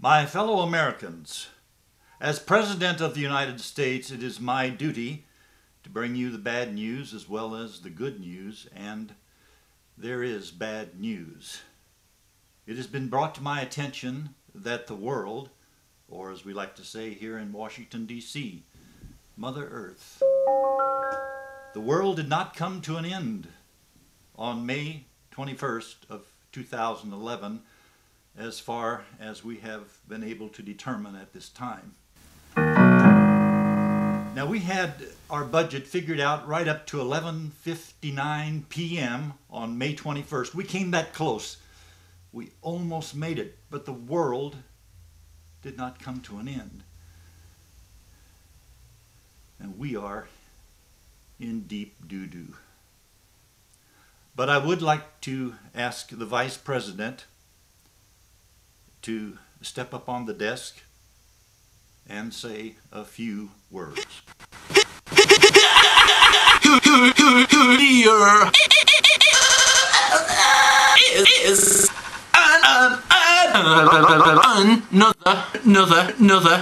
My fellow Americans, as President of the United States, it is my duty to bring you the bad news as well as the good news, and there is bad news. It has been brought to my attention that the world, or as we like to say here in Washington, D.C., Mother Earth, the world did not come to an end on May 21st of 2011 as far as we have been able to determine at this time. Now we had our budget figured out right up to 11:59 p.m. on May 21st. We came that close. We almost made it, but the world did not come to an end. And we are in deep doo-doo. But I would like to ask the Vice President to step up on the desk and say a few words. Here is an, an, an, another, another, another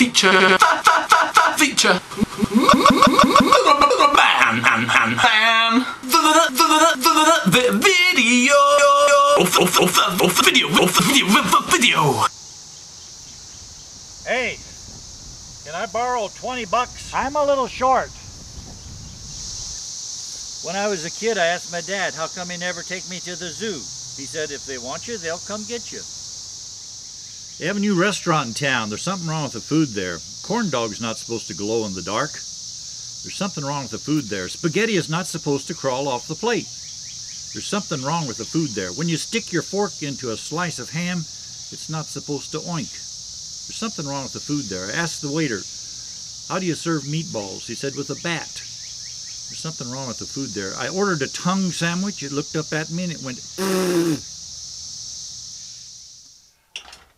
feature, feature, ban, ban, ban, ban, video, video, video, video. Hey, can I borrow 20 bucks? I'm a little short. When I was a kid, I asked my dad, how come he never take me to the zoo? He said, if they want you, they'll come get you. They have a new restaurant in town. There's something wrong with the food there. Corn dog's not supposed to glow in the dark. There's something wrong with the food there. Spaghetti is not supposed to crawl off the plate. There's something wrong with the food there. When you stick your fork into a slice of ham, it's not supposed to oink. There's something wrong with the food there. I asked the waiter, how do you serve meatballs? He said, with a bat. There's something wrong with the food there. I ordered a tongue sandwich. It looked up at me and it went.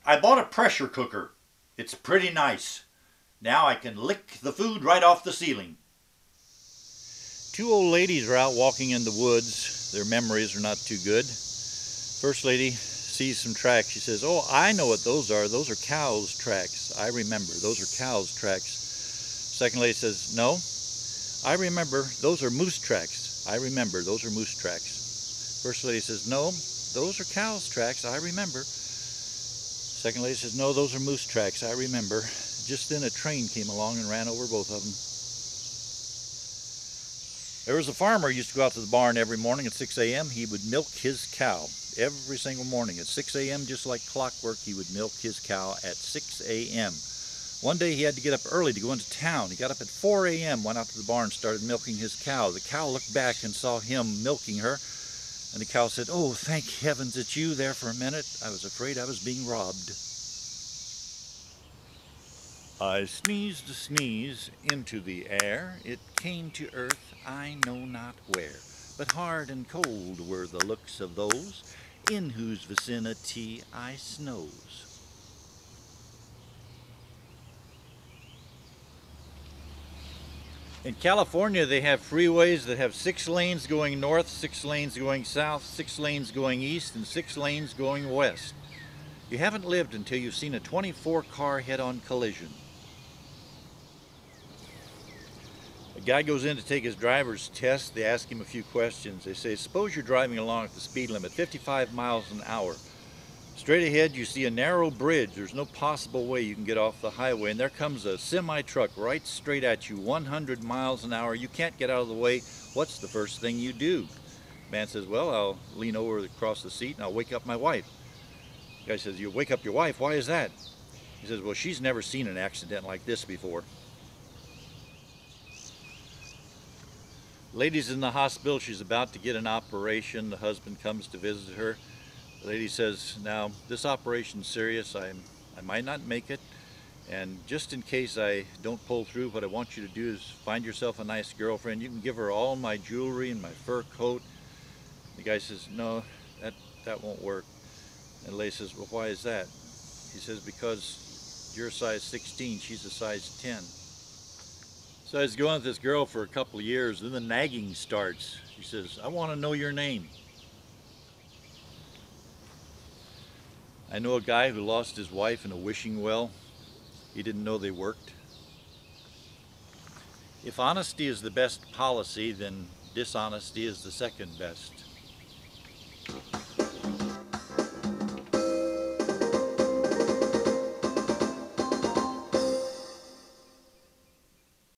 I bought a pressure cooker. It's pretty nice. Now I can lick the food right off the ceiling. Two old ladies are out walking in the woods. Their memories are not too good. First lady sees some tracks. She says, Oh, I know what those are. Those are cows' tracks. I remember. Those are cows' tracks. Second lady says, No, I remember. Those are moose tracks. I remember. Those are moose tracks. First lady says, No, those are cows' tracks. I remember. Second lady says, No, those are moose tracks. I remember. Just then a train came along and ran over both of them. There was a farmer who used to go out to the barn every morning at 6 a.m. He would milk his cow every single morning at 6 a.m. just like clockwork. He would milk his cow at 6 a.m. One day he had to get up early to go into town. He got up at 4 a.m., went out to the barn, started milking his cow. The cow looked back and saw him milking her, and the cow said, Oh, thank heavens it's you there for a minute. I was afraid I was being robbed. I sneezed a sneeze into the air. It came to earth, I know not where. But hard and cold were the looks of those in whose vicinity I snows. In California, they have freeways that have six lanes going north, six lanes going south, six lanes going east, and six lanes going west. You haven't lived until you've seen a 24 car head-on collision. A guy goes in to take his driver's test. They ask him a few questions. They say, suppose you're driving along at the speed limit, 55 miles an hour. Straight ahead, you see a narrow bridge. There's no possible way you can get off the highway. And there comes a semi truck right straight at you, 100 miles an hour. You can't get out of the way. What's the first thing you do? Man says, well, I'll lean over across the seat and I'll wake up my wife. Guy says, you wake up your wife? Why is that? He says, well, she's never seen an accident like this before. Lady's in the hospital. She's about to get an operation. The husband comes to visit her. The lady says, now, this operation's serious. I, I might not make it. And just in case I don't pull through, what I want you to do is find yourself a nice girlfriend. You can give her all my jewelry and my fur coat. The guy says, no, that, that won't work. And the lady says, well, why is that? He says, because you're a size 16, she's a size 10. So I was going with this girl for a couple of years, then the nagging starts. She says, I want to know your name. I know a guy who lost his wife in a wishing well. He didn't know they worked. If honesty is the best policy, then dishonesty is the second best.